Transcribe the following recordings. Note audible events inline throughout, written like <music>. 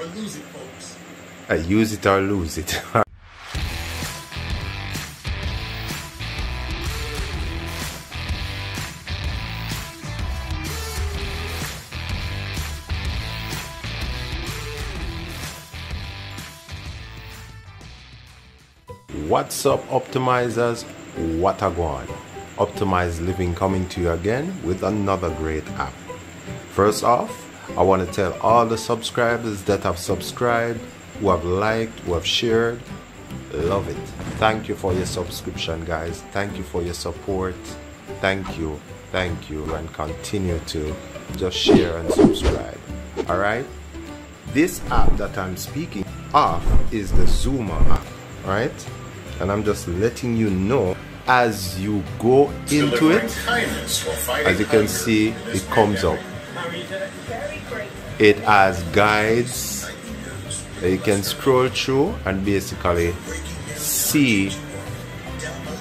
or lose it, folks. Uh, use it or lose it. <laughs> What's up, optimizers? What a go Optimized Living coming to you again with another great app. First off, I want to tell all the subscribers that have subscribed, who have liked, who have shared, love it. Thank you for your subscription, guys. Thank you for your support. Thank you, thank you, and continue to just share and subscribe. All right. This app that I'm speaking of is the XUMO app, right? And I'm just letting you know as you go into it, as you can see, it comes up. It has guides that you can scroll through and basically see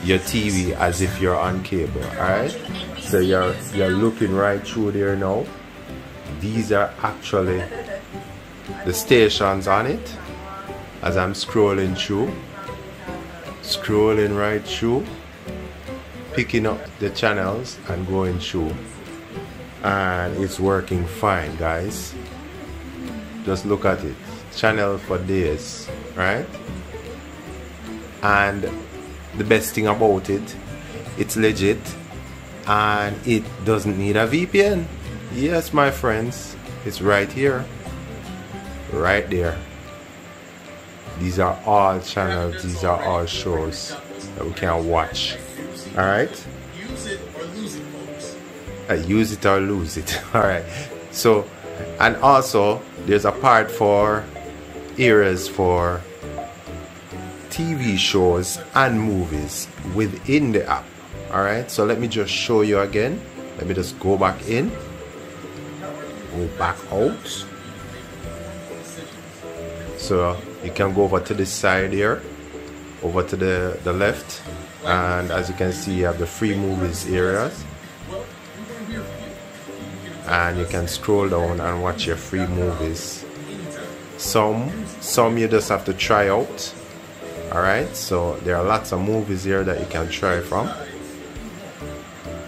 your TV as if you're on cable. Alright? So you're you're looking right through there now. These are actually the stations on it as I'm scrolling through. Scrolling right through picking up the channels and going through and it's working fine guys. Just look at it. Channel for days right? And the best thing about it it's legit. And it doesn't need a VPN yes my friends it's right here. Right there. These are all channels. These are all shows that we can watch. All right use it or lose it. <laughs> All right. So and also there's a part for areas for TV shows and movies within the app. All right. So let me just show you again. Let me just go back in. Go back out. So you can go over to this side here over to the the left. And as you can see you have the free movies areas and you can scroll down and watch your free movies. Some some you just have to try out. All right so there are lots of movies here that you can try from.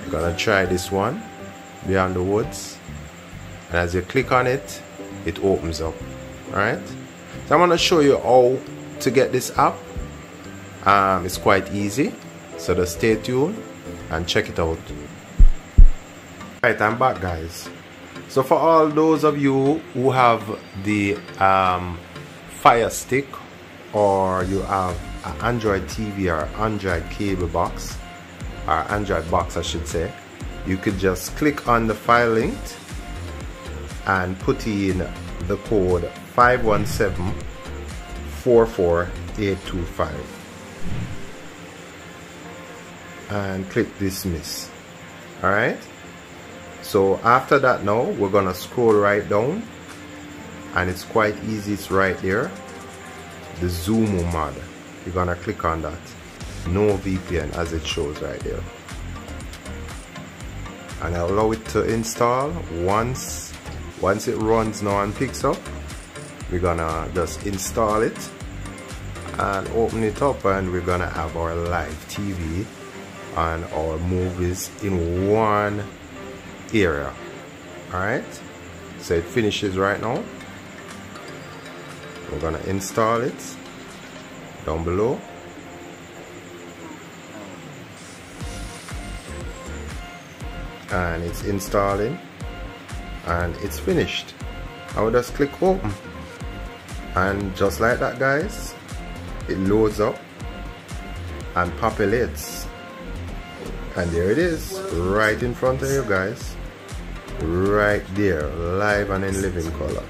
I'm gonna try this one beyond the woods. And as you click on it it opens up. All right so i'm to show you how to get this app. Um, it's quite easy. So just stay tuned and check it out right i'm back guys. So for all those of you who have the um, fire stick or you have an android tv or android cable box or android box i should say you could just click on the FileLinked and put in the code 517 44825 and click dismiss. Alright so after that now we're gonna scroll right down. And it's quite easy it's right there the XUMO mod. You're gonna click on that. No VPN as it shows right there. And allow it to install once once it runs now and picks up we're gonna just install it and open it up and we're gonna have our live TV and our movies in one area alright so it finishes right now. We're gonna install it down below. And it's installing. And it's finished. I will just click open. And just like that guys it loads up and populates. And there it is right in front of you guys right there live and in living color.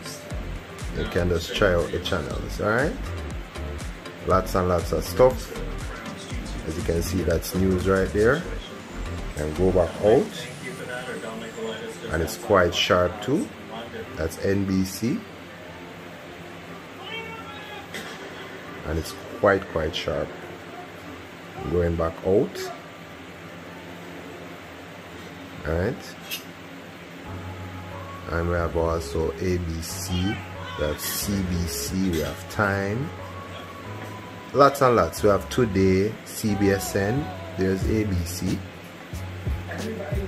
You can just try out the channels alright lots and lots of stuff. As you can see that's news right there. And go back out. And it's quite sharp too. That's NBC and it's quite quite sharp. Going back out. Alright and we have also ABC we have CBC, we have Time, lots and lots. We have Today, CBSN, there's ABC.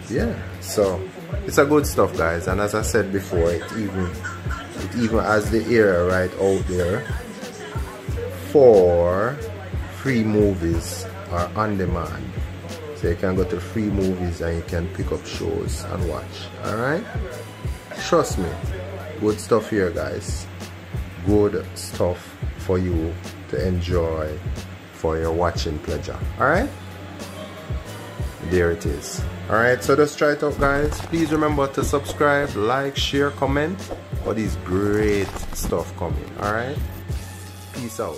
Yeah, so it's a good stuff, guys. And as I said before, it even it even has the area right out there for free movies are on demand. So you can go to free movies and you can pick up shows and watch. Alright? Trust me. Good stuff here guys. Good stuff for you to enjoy for your watching pleasure. Alright? There it is. Alright, so just try it out guys. Please remember to subscribe, like, share, comment. All these great stuff coming. Alright? Peace out.